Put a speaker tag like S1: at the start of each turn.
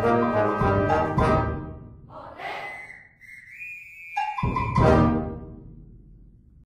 S1: Música